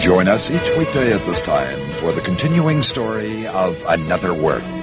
Join us each weekday at this time for the continuing story of Another World.